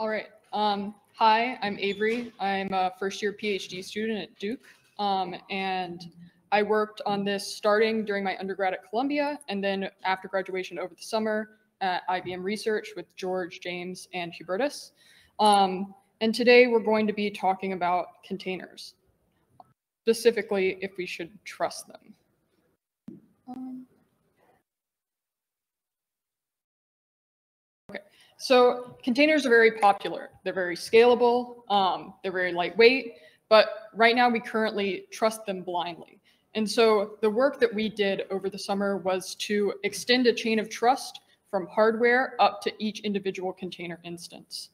All right. Um, hi, I'm Avery. I'm a first year PhD student at Duke. Um, and I worked on this starting during my undergrad at Columbia and then after graduation over the summer at IBM Research with George, James, and Hubertus. Um, and today we're going to be talking about containers, specifically if we should trust them. Um, okay, so containers are very popular. They're very scalable, um, they're very lightweight, but right now we currently trust them blindly. And so the work that we did over the summer was to extend a chain of trust from hardware up to each individual container instance.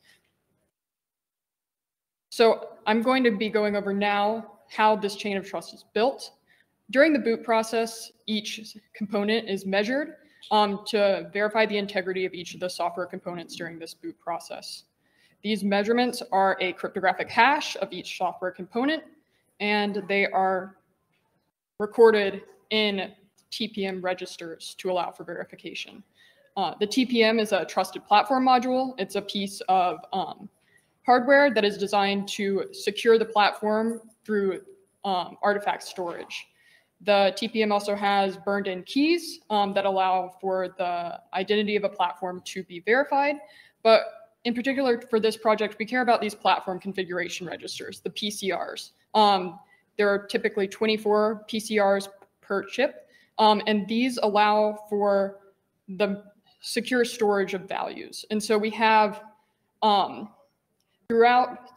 So I'm going to be going over now how this chain of trust is built. During the boot process, each component is measured um, to verify the integrity of each of the software components during this boot process. These measurements are a cryptographic hash of each software component, and they are recorded in TPM registers to allow for verification. Uh, the TPM is a trusted platform module. It's a piece of um, hardware that is designed to secure the platform through um, artifact storage. The TPM also has burned in keys um, that allow for the identity of a platform to be verified. But in particular for this project, we care about these platform configuration registers, the PCRs. Um, there are typically 24 PCRs per chip, um, and these allow for the secure storage of values. And so we have um, throughout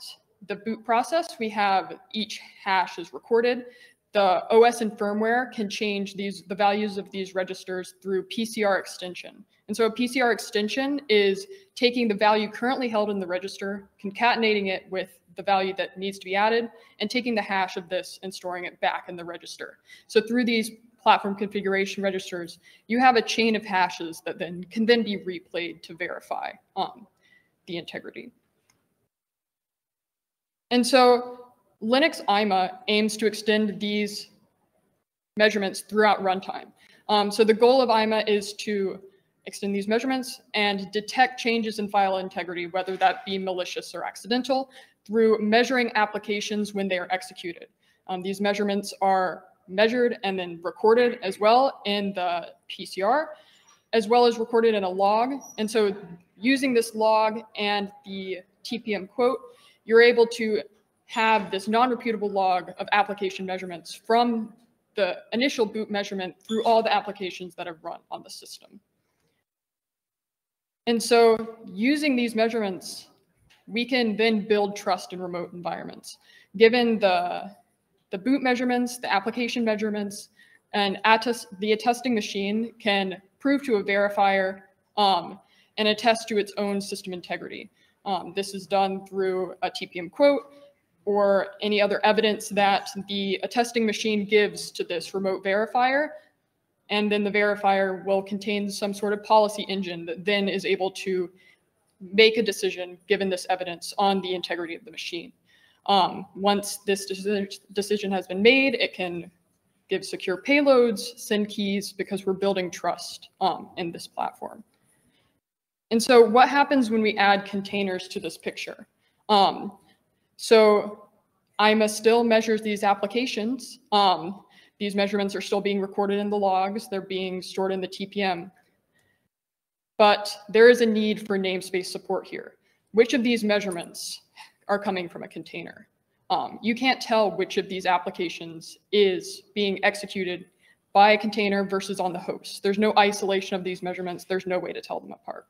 the boot process, we have each hash is recorded. The OS and firmware can change these the values of these registers through PCR extension. And so a PCR extension is taking the value currently held in the register, concatenating it with the value that needs to be added, and taking the hash of this and storing it back in the register. So through these platform configuration registers, you have a chain of hashes that then can then be replayed to verify um, the integrity. And so Linux IMA aims to extend these measurements throughout runtime. Um, so the goal of IMA is to extend these measurements and detect changes in file integrity, whether that be malicious or accidental, through measuring applications when they are executed. Um, these measurements are measured and then recorded as well in the PCR, as well as recorded in a log. And so using this log and the TPM quote, you're able to have this non-repudiable log of application measurements from the initial boot measurement through all the applications that have run on the system. And so using these measurements, we can then build trust in remote environments. Given the, the boot measurements, the application measurements, and attest, the attesting machine can prove to a verifier um, and attest to its own system integrity. Um, this is done through a TPM quote or any other evidence that the attesting machine gives to this remote verifier. And then the verifier will contain some sort of policy engine that then is able to make a decision given this evidence on the integrity of the machine. Um, once this decision has been made, it can give secure payloads, send keys, because we're building trust um, in this platform. And so what happens when we add containers to this picture? Um, so IMA still measures these applications. Um, these measurements are still being recorded in the logs. They're being stored in the TPM. But there is a need for namespace support here. Which of these measurements are coming from a container? Um, you can't tell which of these applications is being executed by a container versus on the host. There's no isolation of these measurements. There's no way to tell them apart.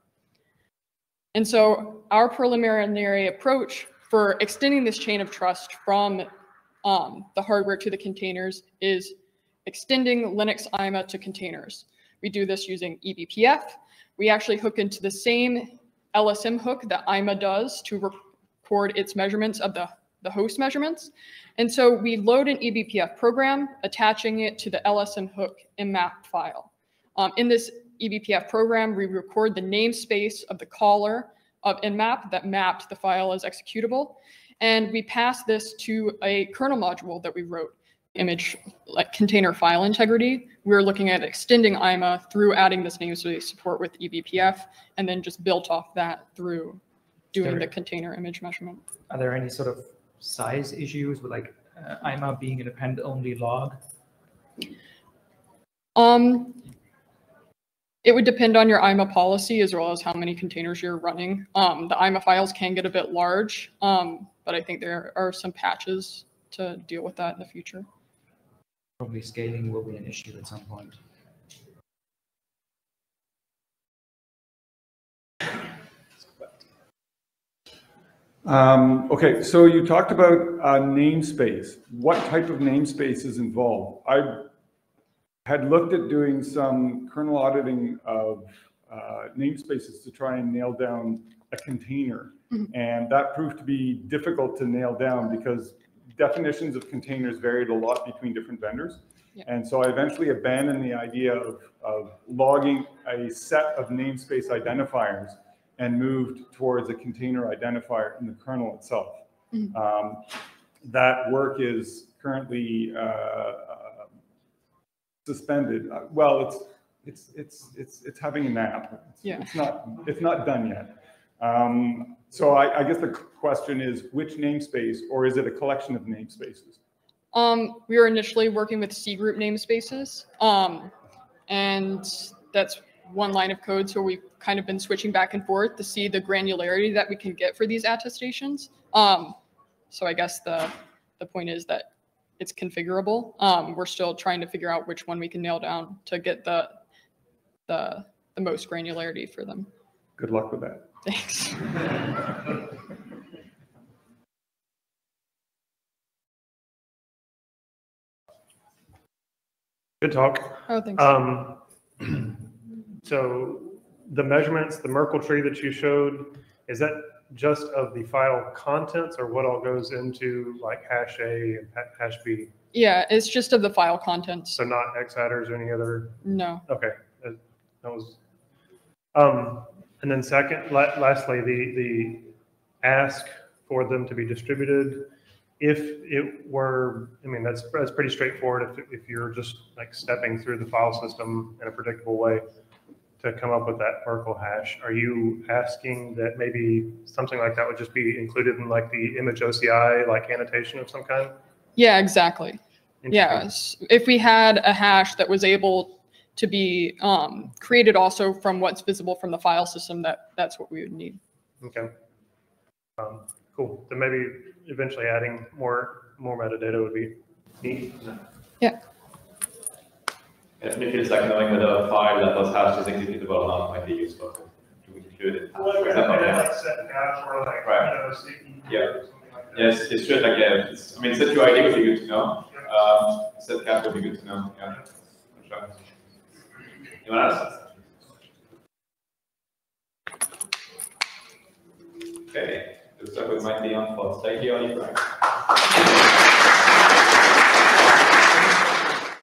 And so our preliminary approach for extending this chain of trust from um, the hardware to the containers is extending Linux IMA to containers. We do this using eBPF. We actually hook into the same LSM hook that IMA does to record its measurements of the, the host measurements. And so we load an eBPF program, attaching it to the LSM hook mmap file. Um, in this eBPF program, we record the namespace of the caller of mmap that mapped the file as executable. And we pass this to a kernel module that we wrote, image like container file integrity. We are looking at extending IMA through adding this namespace support with eBPF, and then just built off that through doing There- the container image measurement. Are there any sort of size issues with like uh, IMA being an append-only log? Um, it would depend on your IMA policy as well as how many containers you're running. Um, the IMA files can get a bit large, um, but I think there are some patches to deal with that in the future. Probably scaling will be an issue at some point. Um, okay, so you talked about uh, namespace. What type of namespace is involved? I had looked at doing some kernel auditing of uh, namespaces to try and nail down a container. Mhm. And that proved to be difficult to nail down because definitions of containers varied a lot between different vendors. Yeah. And so I eventually abandoned the idea of, of logging a set of namespace identifiers and moved towards a container identifier in the kernel itself. Mhm. Um, That work is currently uh, suspended. Uh, Well, it's, it's, it's, it's, it's having a nap. It's- Yeah. It's not, it's not done yet. Um, So I, I guess the question is which namespace, or is it a collection of namespaces? Um, we were initially working with cgroup namespaces. Um, and that's one line of code. So we've kind of been switching back and forth to see the granularity that we can get for these attestations. Um, so I guess the, the point is that it's configurable. Um, we're still trying to figure out which one we can nail down to get the, the, the most granularity for them. Good luck with that. Thanks. Good talk. Oh, thanks. Um, so the measurements, the Merkle tree that you showed, is that just of the file contents or what all goes into like hash A and ha- hash B? yeah, it's just of the file contents. So not xattrs or any other? No. Okay, that that was. Um, and then second, la- lastly, the, the ask for them to be distributed. If it were, I mean, that's, that's pretty straightforward if, if you're just like stepping through the file system in a predictable way to come up with that Merkle hash. Are you asking that maybe something like that would just be included in like the image OCI, like annotation of some kind? Yeah, exactly. Yes, if we had a hash that was able to be um, created also from what's visible from the file system, that that's what we would need. Okay. Um, cool. Then maybe eventually adding more, more metadata would be neat. If it feels like knowing whether a file that was hashed is executable or not might be useful to include it. For example, yeah. Right. Yeah. Yes, it's just like, yeah, it's, I mean, set UID would be good to know. Um, set cap would be good to know, yeah. Sure. Anyone else? Okay, looks like we might be on for, thank you, Oliver.